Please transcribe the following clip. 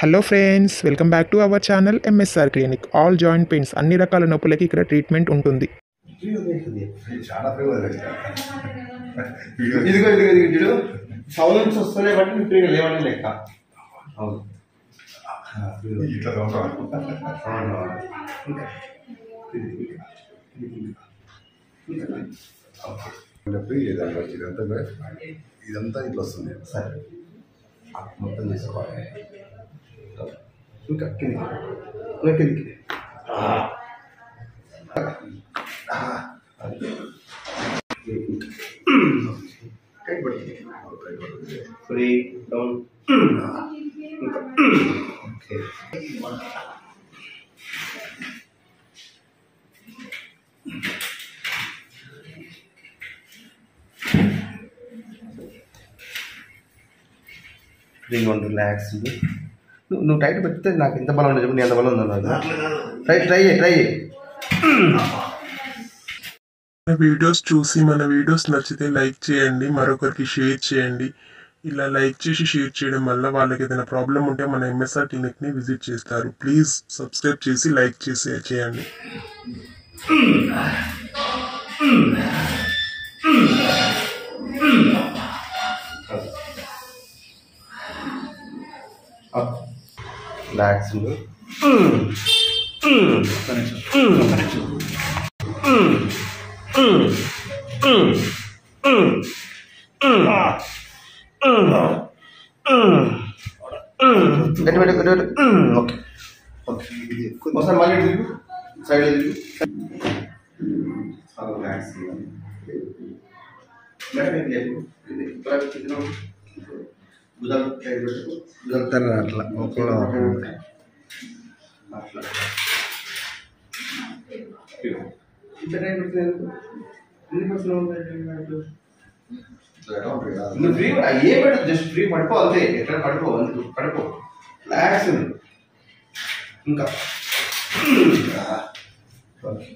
Hello friends welcome back to our channel MSR clinic all joint pains అన్ని రకాల నొప్పులకి ఇక్కడ treatment ఉంటుంది. ఇదిగో ఇదిగో ఇదిగో బట్టి ఫ్రీగా లేవని లెక్క. ఇదంతా ఇదంతా ఇట్లా వస్తుంది. సరే. మొత్తం తీసుకోవాలి ఇంకా కింది ఇంకా కిందికి ఫ్రీ డౌన్ ఇంకా ఓకే ఫ్రీగా ఉండు రిలాక్స్ నువ్వు నువ్వు టైట్ పెడితే నాకు ఎంత బలం ఉంది చెప్పు నీ ఎంత బలం ఉందో నాకు? ట్రై ట్రై చేయి ట్రై చేయి మన వీడియోస్ చూసి మన వీడియోస్ నచ్చితే లైక్ చేయండి మరొకరికి షేర్ చేయండి. ఇలా లైక్ చేసి షేర్ చేయడం వల్ల వాళ్ళకి ఏదైనా ప్రాబ్లం ఉంటే మన ఎంఎస్ఆర్ క్లినిక్ని విజిట్ చేస్తారు. ప్లీజ్ సబ్స్క్రైబ్ చేసి లైక్ చేసి చేయండి. రిలాక్స్ ఉండు గట్టి పెట్టు గట్టి పెట్టు ఓకే ఓకే ఒకసారి మళ్ళీ తిరుగు సైడ్ తిరుగు రిలాక్స్ భుజాలు అట్లా ఒకళ్ళు అట్లా నువ్వు ఫ్రీ ఏ పెట్టు జస్ట్ ఫ్రీ పడుకో అంతే ఎట్లా పడుకో అంతే పడుకో రిలాక్స్ ఇంకా ఓకే